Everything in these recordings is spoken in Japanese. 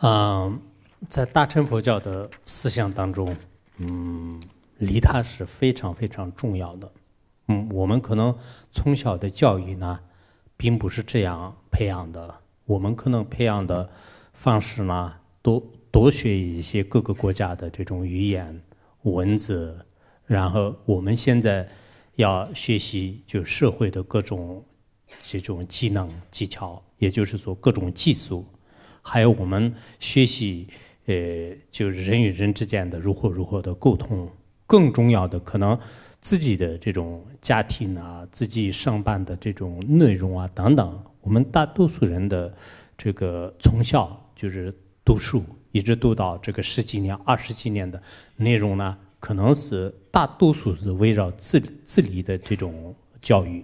嗯，在大乘佛教的思想当中，嗯，离他是非常非常重要的。嗯，我们可能从小的教育呢，并不是这样培养的。我们可能培养的方式呢，多多学一些各个国家的这种语言、文字，然后我们现在要学习就社会的各种这种技能技巧，也就是说各种技术。还有我们学习，呃，就是人与人之间的如何如何的沟通。更重要的，可能自己的这种家庭啊，自己上班的这种内容啊等等。我们大多数人的这个从小就是读书，一直读到这个十几年、二十几年的内容呢，可能是大多数是围绕自自理的这种教育。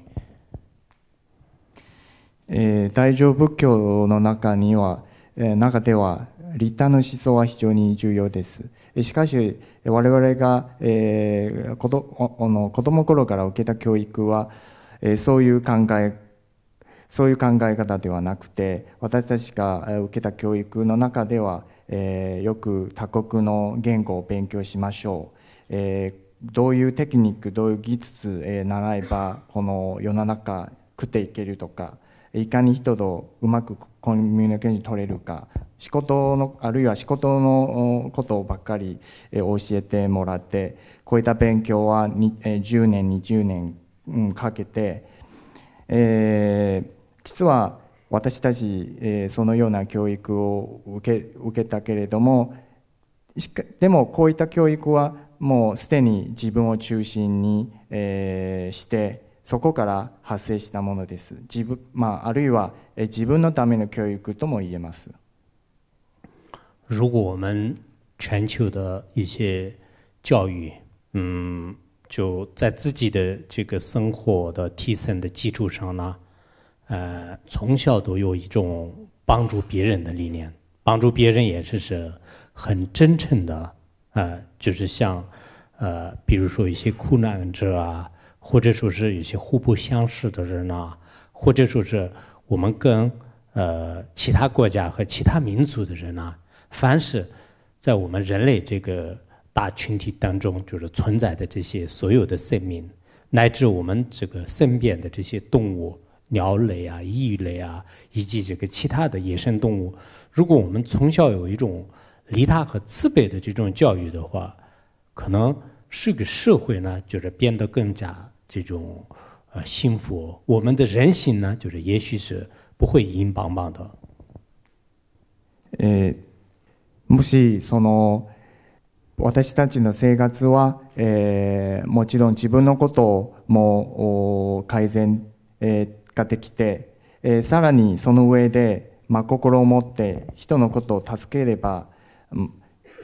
え、大乗仏教の中には。 中では利他の思想は非常に重要です。しかし我々が、えー、子供子供頃から受けた教育は、えー、そういう考えそういう考え方ではなくて私たちが受けた教育の中では、えー、よく他国の言語を勉強しましょう、えー、どういうテクニックどういう技術、えー、習えばこの世の中食っていけるとかいかに人とうまくコミュニケーション取れるか仕事のあるいは仕事のことばっかり教えてもらってこういった勉強は10年20年かけて、えー、実は私たち、えー、そのような教育を受け受けたけれどもでもこういった教育はもうすでに自分を中心に、えー、してそこから発生したものです。自分まあ、あるいは自分のための教育とも言えます。如果我们全球的一些教育，嗯，就在自己的这个生活的提升的基础上呢，呃，从小都有一种帮助别人的理念，帮助别人也是是很真诚的，呃，就是像呃，比如说一些苦难者啊。 或者说是有些互不相识的人呐，或者说是我们跟呃其他国家和其他民族的人呐，凡是在我们人类这个大群体当中就是存在的这些所有的生命，乃至我们这个身边的这些动物、鸟类啊、鱼类啊，以及这个其他的野生动物，如果我们从小有一种利他和慈悲的这种教育的话，可能是个社会呢，就是变得更加。这种呃幸福，我们的人心呢，就是也许是不会硬邦邦的。えもしその私たちの生活は、えー、もちろん自分のことも改善、えー、ができて、えー、さらにその上で真心を持って人のことを助ければ、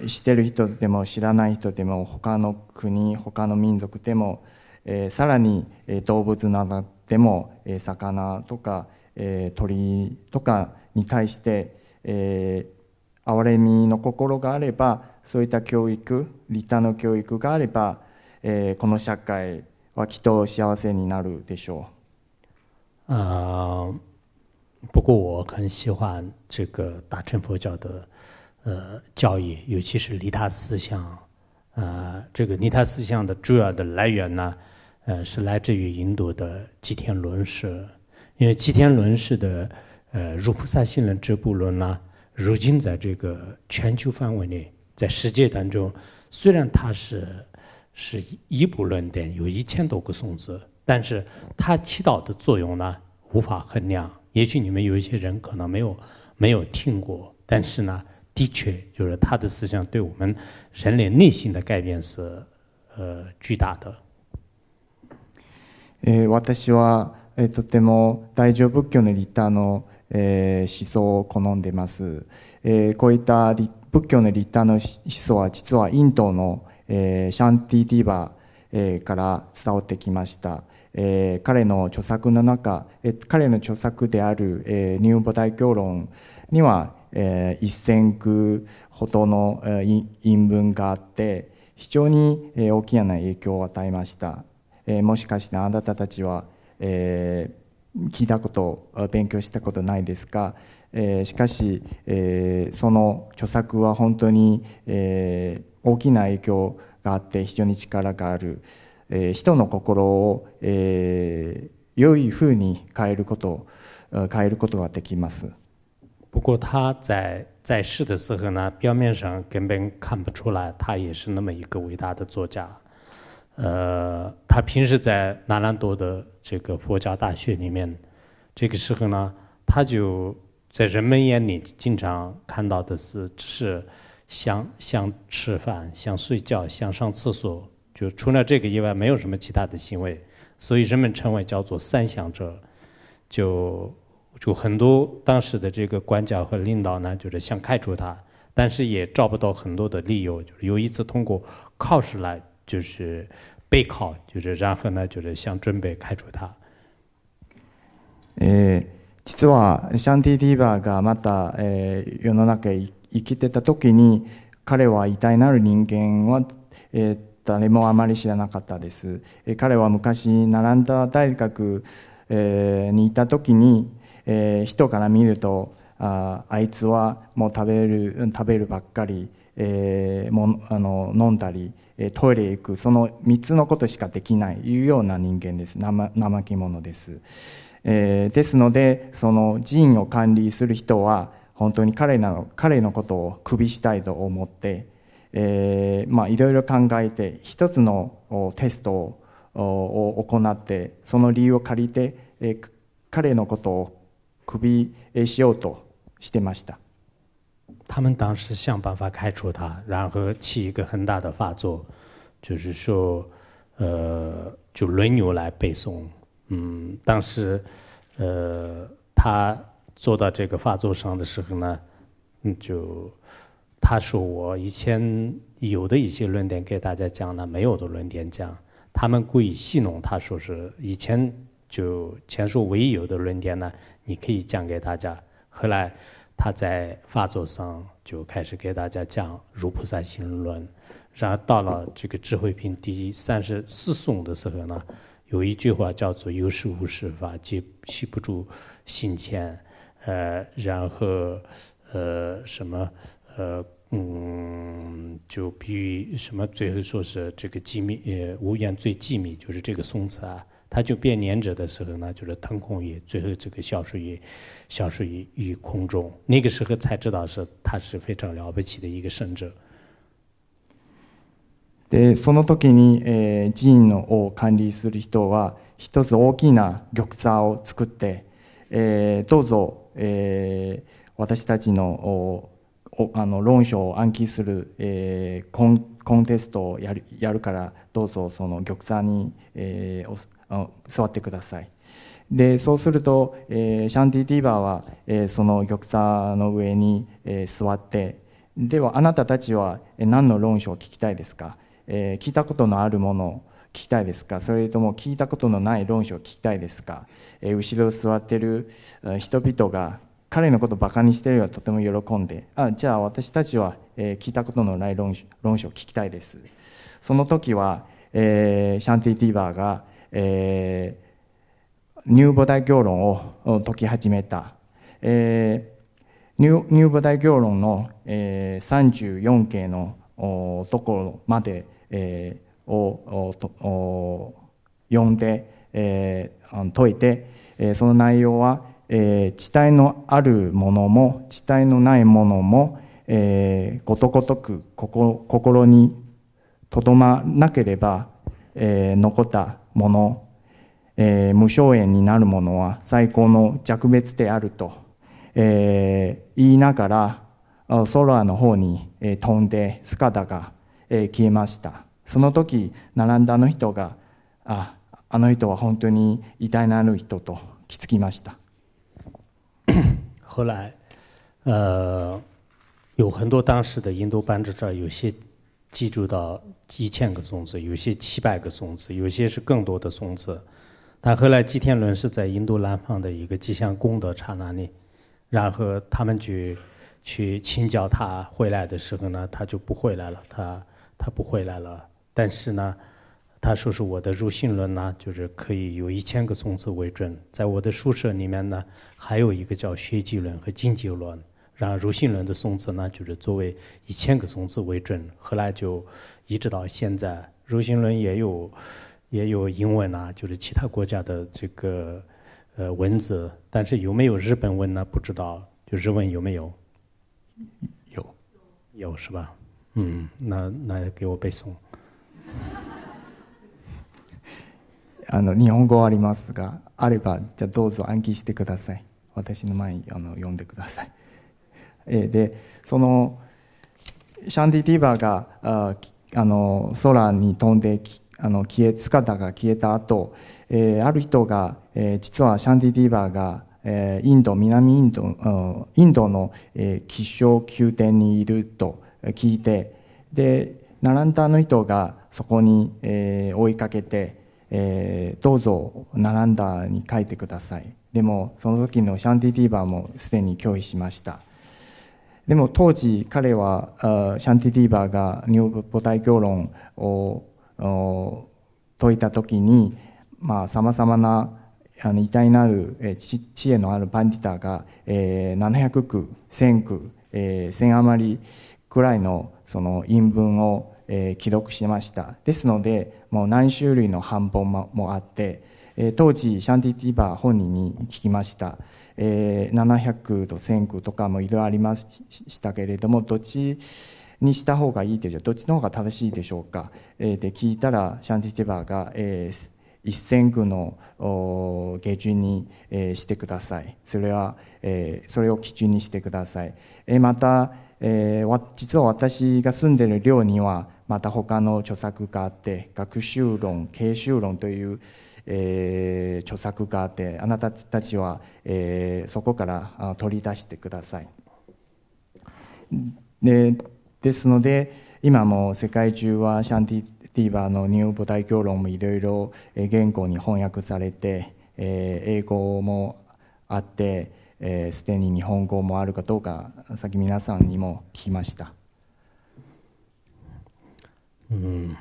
知ってる人でも知らない人でも他の国他の民族でもえー、さらに、えー、動物などでも、えー、魚とか、えー、鳥とかに対して、えー、憐れみの心があればそういった教育利他の教育があれば、えー、この社会はきっと幸せになるでしょう。啊，不过我很喜欢这个大乘佛教的呃教育，尤其是利他思想。啊，这个利他思想的主要的来源呢，呃，是来自于印度的吉田论师，因为吉田论师的呃《如菩萨行人这部论呢，如今在这个全球范围内，在世界当中，虽然它是是一部论点，有一千多个颂字，但是它起到的作用呢，无法衡量。也许你们有一些人可能没有没有听过，但是呢，的确就是他的思想对我们人类内心的改变是呃巨大的。えー、私は、えー、とても大乗仏教の利他の、えー、思想を好んでます、えー、こういった仏教の利他の思想は実はインドの、えー、シャンティ・ディバ、えー、から伝わってきました、えー、彼の著作の中、えー、彼の著作である、えー、ニューボ大教論には、えー、一千句ほどの、えー、陰文があって非常に、えー、大きな影響を与えました。えー、もしかしてあなたたちは、えー、聞いたこと勉強したことないですか？えー、しかし、えー、その著作は本当に、えー、大きな影響があって非常に力がある、えー、人の心を、えー、良いふうに変えること変えることができます。不过他在在世的时候呢，表面上根本看不出来，他也是那么一个伟大的作家。呃，他平时在南兰多的这个佛教大学里面，这个时候呢，他就在人们眼里经常看到的是，只是想想吃饭、想睡觉、想上厕所，就除了这个以外，没有什么其他的行为，所以人们称为叫做三想者。就就很多当时的这个官教和领导呢，就是想开除他，但是也找不到很多的理由。就是有一次通过考试来，就是备考，就是然后呢，就是想准备开除他。え実はシャンティ・ディーバーがまた、えー、世の中へ生きてた時に彼は偉大なる人間は、えー、誰もあまり知らなかったです、えー、彼は昔並んだ大学、えー、にいた時に、えー、人から見るとああいつはもう食べる食べるばっかり、えー、もあの飲んだりトイレへ行くその3つのことしかできないいうような人間です怠け者です、えー、ですのでその寺院を管理する人は本当に彼の彼のことを首したいと思って、えー、まあいろいろ考えて一つのテストを行ってその理由を借りて、えー、彼のことを首しようとしてました。他们当时想办法开除他，然后起一个很大的发作，就是说，呃，就轮流来背诵。嗯，当时，呃，他坐到这个发作上的时候呢，嗯，就他说我以前有的一些论点给大家讲了，没有的论点讲，他们故意戏弄他，说是以前就前述唯一有的论点呢，你可以讲给大家。后来。他在发作上就开始给大家讲《如菩萨行论》，然后到了这个智慧品第三十四颂的时候呢，有一句话叫做“有事无事法，皆系不住心前”，呃，然后呃什么呃嗯，就比喻什么最后说是这个机密呃无言最机密，就是这个颂词啊。他就变念者的时候呢，就是腾空于最后这个消失于消失于于空中。那个时候才知道是他是非常了不起的一个圣者。でその時に、えー、寺院のを管理する人は一つ大きな玉座を作って、えー、どうぞ、えー、私たちのおあの論書を暗記する、えー、コンコンテストをやるやるからどうぞその玉座に、えー、座ってください。でそうすると、えー、シャンティ・ティーバーは、えー、その玉座の上に、えー、座ってではあなたたちは何の論書を聞きたいですか、えー、聞いたことのあるものを聞きたいですか？それとも聞いたことのない論書を聞きたいですか、えー、後ろ座ってる人々が彼のことをバカにしてるよとても喜んであじゃあ私たちは、えー、聞いたことのない論論書を聞きたいです。その時は、えー、シャンティ・ティーバーがえー、入母大教論を解き始めた、えー、入入母大教論の、えー、34形のところまで、えー、をと読んで、えー、解いて、えー、その内容は、えー、地体のあるものも地体のないものも、えー、ことごとく心にとどまなければ、えー、残ったもの、えー、無償縁になるものは最高の弱別であると、えー、言いながら空の方に、飛んで姿が、消えました。その時並んだあの人がああの人は本当に偉大なる人と気づきました。后来，呃，有很多当时的印度班智者，有些记住到一千个松子，有些七百个松子，有些是更多的松子。但后来吉天伦是在印度南方的一个吉祥功德刹那里，然后他们去去请教他回来的时候呢，他就不回来了，他他不回来了。但是呢，他说是我的入信论呢，就是可以有一千个宋词为准。在我的书舍里面呢，还有一个叫学记论和经济论。然后入信论的宋词呢，就是作为一千个宋词为准。后来就一直到现在，入信论也有也有英文啊，就是其他国家的这个呃文字，但是有没有日本文呢？不知道，就日文有没有？有，有是吧？嗯，那那给我背诵。あの日本語はありますが、あればじゃどうぞ暗記してください。私の前にあの読んでください。 でそのシャンディ・ティーバーがああの空に飛んであの消え姿が消えた後、えー、ある人が、えー、実はシャンディ・ティーバーが、えー、インド南インドインドの、えー、気象宮殿にいると聞いてでナランタの人がそこに、えー、追いかけて、えー、どうぞナランダに書いてください。でもその時のシャンディ・ティーバーもすでに拒否しました。でも当時彼はシャンティ・ディーバーがニュー母体教論を説いた時にさまざ、まなあの偉大なる知恵のあるパンディターが、えー、700句1000句、えー、1000余りくらいのその韻文を、えー、記録しました。ですのでもう何種類の版本もあって、えー、当時シャンティ・ディバー本人に聞きました。えー、700と1000区とかもいろいろありましたけれどもどっちにした方がいいでしょうどっちの方が正しいでしょうか、えー、で聞いたらシャンティティバーが、えー、1000区の下旬に、え、してください。それは、え、それを基準にしてください、え、また、えー、実は私が住んでいる寮にはまた他の著作があって学習論慶習論というえー、著作があってあなたたちは、えー、そこから取り出してくださいでですので今も世界中はシャンティ・ティーバーのニュー母体教論もいろいろ言語に翻訳されて、えー、英語もあってすで、えー、に日本語もあるかどうかさっき皆さんにも聞きました。うん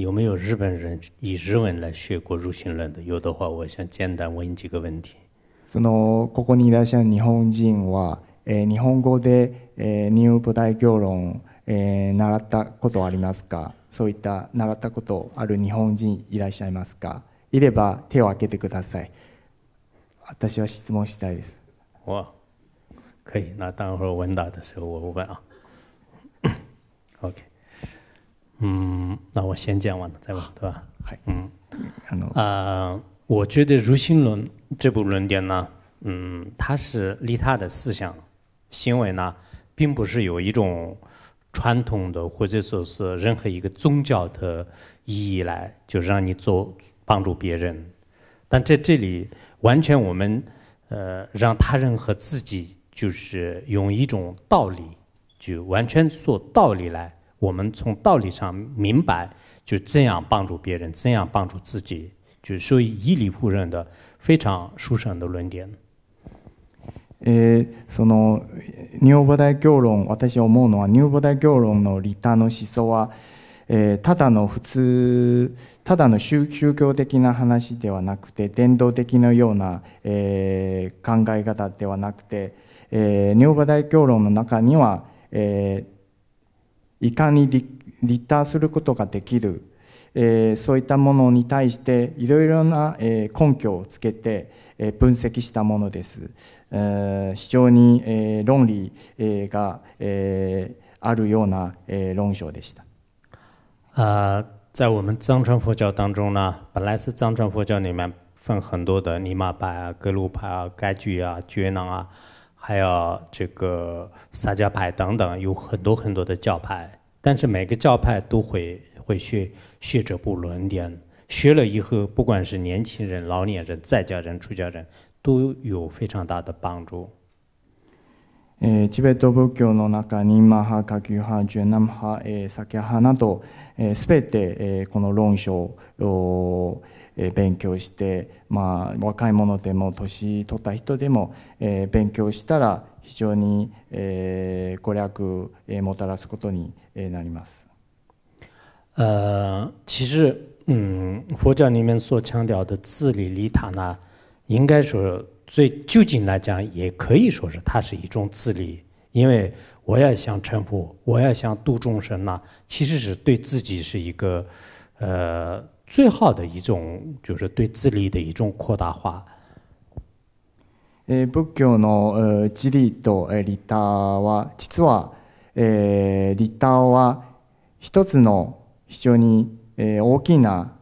有没有日本人以日文来学过入信论的？有的话，我想简单问几个问题。そのここにいらっしゃる日本人は、えー、日本語で、えー、ニューポ大教論、えー、習ったことありますか？そういった習ったことある日本人いらっしゃいますか？いれば手を挙げてください。私は質問したいです。哇，可以。那待会儿问答的时候我问啊。OK。嗯，那我先讲完了再问，对吧？嗯，啊，我觉得《如心论》这部论点呢，嗯，它是利他的思想行为呢，并不是有一种传统的或者说是任何一个宗教的意义来，就让你做帮助别人。但在这里，完全我们呃让他人和自己，就是用一种道理，就完全做道理来。我们从道理上明白，就这样帮助别人，这样帮助自己，就是属于以理服人的非常殊胜的论点。えその入母大教論私思うのは入母大教論の利他の思想は、えー、ただの普通ただの宗教的な話ではなくて伝道的なような、えー、考え方ではなくて、えー、入母大教論の中には、えーいかに立体することができる、えー、そういったものに対していろいろな、えー、根拠をつけて、えー、分析したものです、えー、非常に、えー、論理、えー、が、えー、あるような、えー、論証でした。啊，在我们藏传佛教当中呢，本来是藏传佛教里面分很多的尼玛派啊、格鲁派啊、该具啊、觉囊啊。还有这个萨迦派等等，有很多很多的教派，但是每个教派都会会学学者不伦点，学了以后，不管是年轻人、老年人、在家人、出家人，都有非常大的帮助。えチベット仏教の中にマハ、カキュハ、ジュナムハ、えサキャハなど、えすべて、えこの論書を勉強して、まあ、若い者でも年取った人でも、えー、勉強したら非常に、えー、攻略、えー、もたらすことになります。呃，其实嗯，佛教里面所强调的自利利他呢，应该说最究竟来讲，也可以说是它是一种自利，因为我要想成佛，我要想度众生呢，其实是对自己是一个呃最好的一种，就是对自利的一种扩大化。え、仏教の、自利と、利他は実は、え、利他は一つの非常に、大きな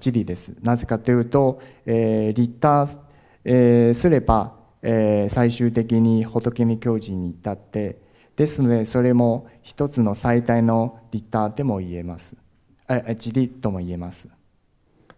自利です。なぜかというと、え、利他、えー、すれば、えー、最終的に仏に教示に至ってですのでそれも一つの最大の利他でも言えます。え、自利とも言えます。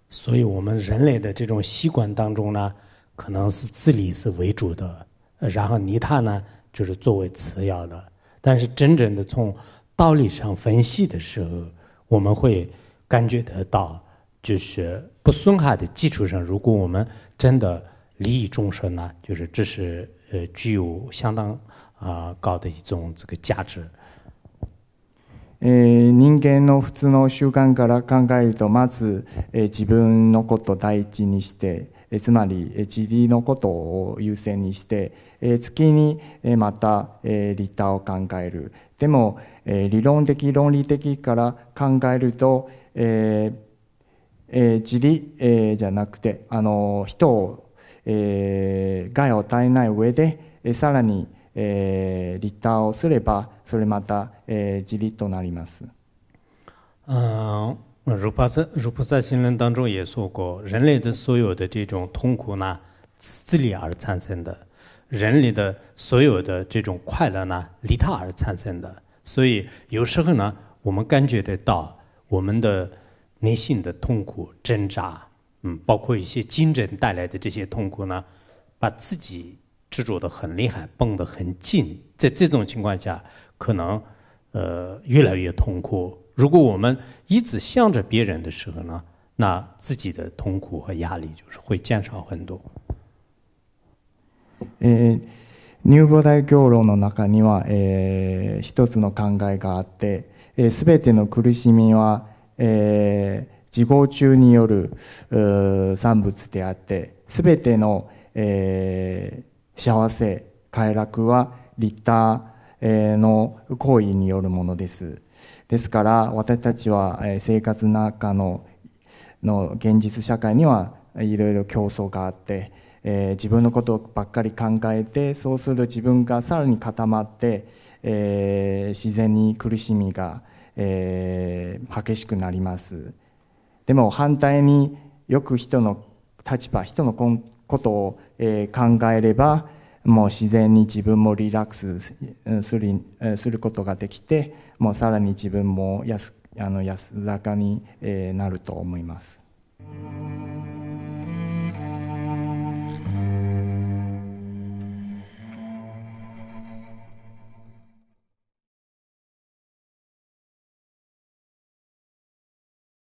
所以我们人类的这种习惯当中呢。可能是自理是为主的，然后利他呢就是作为次要的。但是真正的从道理上分析的时候，我们会感觉得到，就是不损害的基础上，如果我们真的利益众生呢，就是这是呃具有相当啊高的一种这个价值。え人間の普通の習慣から考えるとまず、え自分のことを第一にしてつまり地理のことを優先にして月にまた利他を考えるでも理論的論理的から考えると地理じゃなくてあの人を害を与えない上でさらに利他をすればそれまた自利となります。如菩萨如菩萨行论当中也说过，人类的所有的这种痛苦呢，自利而产生的；人类的所有的这种快乐呢，利他而产生的。所以有时候呢，我们感觉得到我们的内心的痛苦挣扎， 嗯，包括一些竞争带来的这些痛苦呢，把自己执着的很厉害，绷得很紧。在这种情况下，可能呃越来越痛苦。如果我们一直想着别人的时候呢，那自己的痛苦和压力就是会减少很多。えー、入菩提教論の中には、えー、一つの考えがあって、す、えー、べ、ての苦しみは、えー、 自業中による産物であって、すべての、えー、幸せ、快楽は利他の行為によるものです。ですから私たちは生活の中のの現実社会にはいろいろ競争があって、えー、自分のことばっかり考えてそうすると自分がさらに固まって、えー、自然に苦しみが、えー、激しくなりますでも反対によく人の立場人のことを、え、考えればもう自然に自分もリラックスするすることができてもうさらに自分も安あの安らかになると思います。